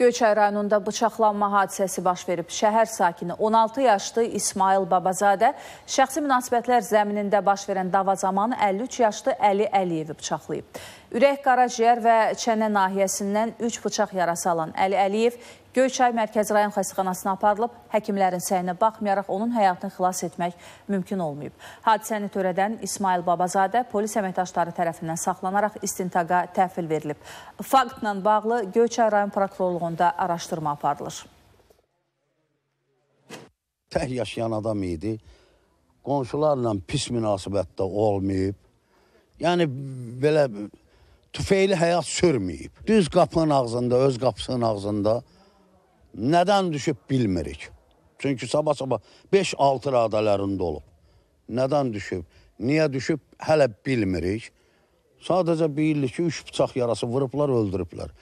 Göyçay rayonunda bıçaqlanma hadisəsi baş verib. Şəhər sakini 16 yaşlı İsmail Babazadə şəxsi münasibətlər zəminində baş verən dava zamanı 53 yaşlı Əli Əliyevi bıçaqlayıb. Ürək, qaraciyər və çənə nahiyəsindən 3 bıçaq yarası alan Əli Əliyev Göyçay Mərkəzi rayon xəstəxanasına aparılıb. Həkimlərin səyinə baxmayaraq onun həyatını xilas etmək mümkün olmayıb. Hadisəni törədən İsmail Babazadə polis əməkdaşları tərəfindən saxlanaraq istintaqa təhvil verilib. Faktla bağlı Göyçay rayon prokurorluğunda araşdırma aparılır. Tək yaşayan adam idi. Qonşularla pis münasibətdə olmayıb. Yəni belə tüfeyli həyat sürməyib. Düz qapının ağzında, öz qapısının ağzında nədən düşüb bilmirik. Çünki sabah-sabah 5-6 radələrində olub. Nədən düşüb, niyə düşüb hələ bilmirik. Sadəcə bilirlik ki, 3 bıçaq yarası vurublar, öldürüblər.